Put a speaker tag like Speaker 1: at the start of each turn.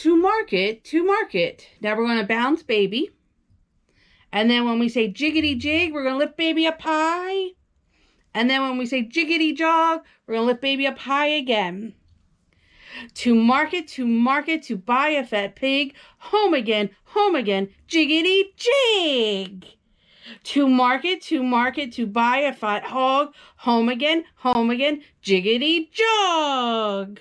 Speaker 1: To market, to market. Now we're going to bounce baby. And then when we say jiggity jig, we're going to lift baby up high. And then when we say jiggity jog, we're going to lift baby up high again. To market, to market, to buy a fat pig. Home again, home again, jiggity jig. To market, to market, to buy a fat hog. Home again, home again, jiggity jog.